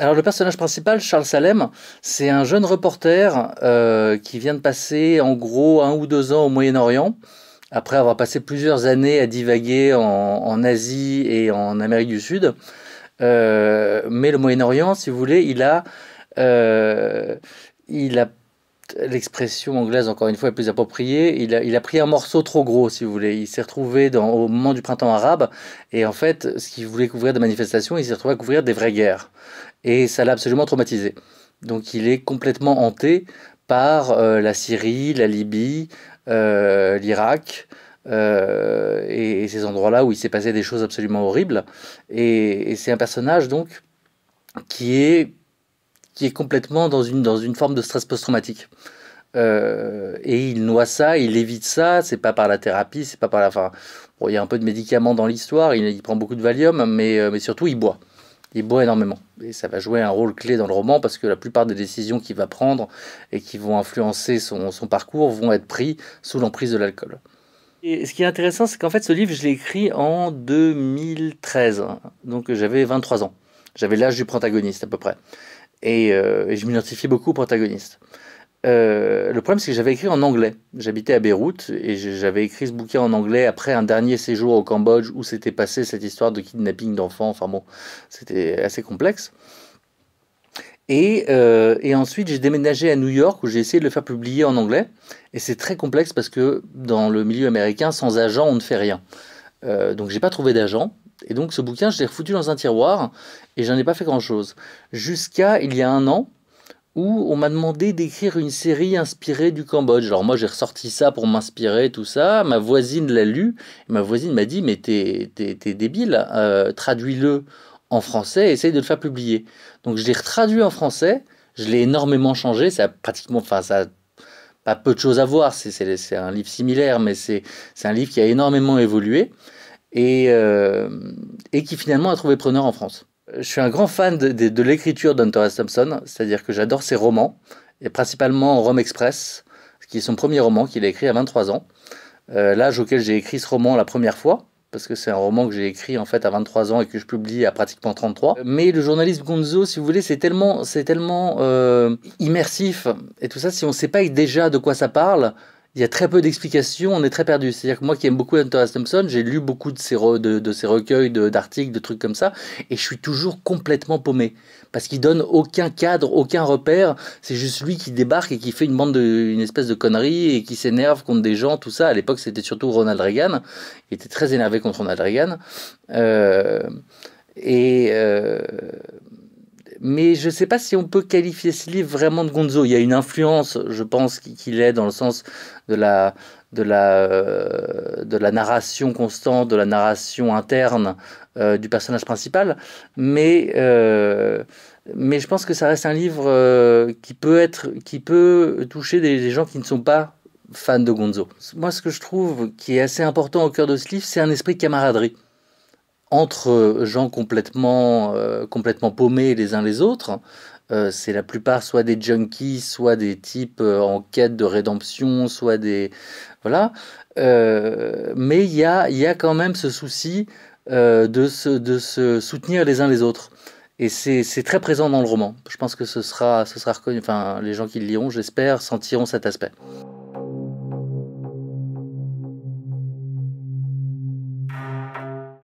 Alors le personnage principal, Charles Salem, c'est un jeune reporter euh, qui vient de passer en gros un ou deux ans au Moyen-Orient, après avoir passé plusieurs années à divaguer en, Asie et en Amérique du Sud. Euh, mais le Moyen-Orient, si vous voulez, il a, euh, il a l'expression anglaise, encore une fois, est plus appropriée. Il a, il a pris un morceau trop gros, si vous voulez. Il s'est retrouvé dans, au moment du printemps arabe, et en fait, ce qu'il voulait couvrir de manifestations, il s'est retrouvé à couvrir des vraies guerres. Et ça l'a absolument traumatisé. Donc il est complètement hanté par euh, la Syrie, la Libye, euh, l'Irak, euh, et, ces endroits-là où il s'est passé des choses absolument horribles. Et c'est un personnage, donc, qui est qui est complètement dans une, dans une forme de stress post-traumatique. Euh, et il noie ça, il évite ça, c'est pas par la thérapie, c'est pas par la. Enfin, bon, il y a un peu de médicaments dans l'histoire, il, prend beaucoup de Valium, mais, euh, mais surtout il boit. Il boit énormément. Et ça va jouer un rôle clé dans le roman parce que la plupart des décisions qu'il va prendre et qui vont influencer son, son parcours vont être prises sous l'emprise de l'alcool. Et ce qui est intéressant, c'est qu'en fait, ce livre, je l'ai écrit en 2013. Donc j'avais 23 ans. J'avais l'âge du protagoniste à peu près. Euh, et, je m'identifiais beaucoup au protagoniste. Euh, le problème, c'est que j'avais écrit en anglais. J'habitais à Beyrouth et j'avais écrit ce bouquin en anglais après un dernier séjour au Cambodge où s'était passé cette histoire de kidnapping d'enfants. Enfin bon, c'était assez complexe. Et, euh, et ensuite, j'ai déménagé à New York où j'ai essayé de le faire publier en anglais. Et c'est très complexe parce que dans le milieu américain, sans agent, on ne fait rien. Euh, donc, j'ai pas trouvé d'agent. Et donc ce bouquin, je l'ai refoutu dans un tiroir et j'en ai pas fait grand-chose. Jusqu'à il y a un an où on m'a demandé d'écrire une série inspirée du Cambodge. Alors moi j'ai ressorti ça pour m'inspirer, tout ça. Ma voisine l'a lu et ma voisine m'a dit mais t'es, débile, euh, traduis-le en français essaye de le faire publier. Donc je l'ai traduit en français, je l'ai énormément changé, ça a pratiquement, enfin ça pas peu de choses à voir, c'est, un livre similaire mais c'est un livre qui a énormément évolué et, euh, et qui finalement a trouvé preneur en France. Je suis un grand fan de, de, l'écriture d'Hunter S. Thompson, c'est-à-dire que j'adore ses romans, et principalement Rome Express, qui est son premier roman qu'il a écrit à 23 ans. Euh, l'âge auquel j'ai écrit ce roman la première fois, parce que c'est un roman que j'ai écrit en fait à 23 ans et que je publie à pratiquement 33. Mais le journaliste Gonzo, si vous voulez, c'est tellement, c'est tellement euh, immersif et tout ça, si on ne sait pas déjà de quoi ça parle, il y a très peu d'explications, on est très perdu. C'est-à-dire que moi qui aime beaucoup Hunter S. Thompson, j'ai lu beaucoup de ses, de, de ses recueils d'articles, de, trucs comme ça, et je suis toujours complètement paumé. Parce qu'il donne aucun cadre, aucun repère. C'est juste lui qui débarque et qui fait une bande de, une espèce de conneries et qui s'énerve contre des gens, tout ça. À l'époque, c'était surtout Ronald Reagan. Il était très énervé contre Ronald Reagan. Euh, et euh, mais je ne sais pas si on peut qualifier ce livre vraiment de Gonzo. Il y a une influence, je pense, qu'il est dans le sens de la, de la, euh, de la narration constante, de la narration interne euh, du personnage principal. Mais, euh, mais je pense que ça reste un livre qui, peut être, qui peut toucher des, des gens qui ne sont pas fans de Gonzo. Moi, ce que je trouve qui est assez important au cœur de ce livre, c'est un esprit de camaraderie entre gens complètement, euh, complètement paumés les uns les autres. Euh, c'est la plupart soit des junkies, soit des types euh, en quête de rédemption, soit des... Voilà. mais il y a, y a quand même ce souci de, se, de se soutenir les uns les autres. Et c'est très présent dans le roman. Je pense que ce sera, ce sera reconnu. Enfin, les gens qui le liront, j'espère, sentiront cet aspect.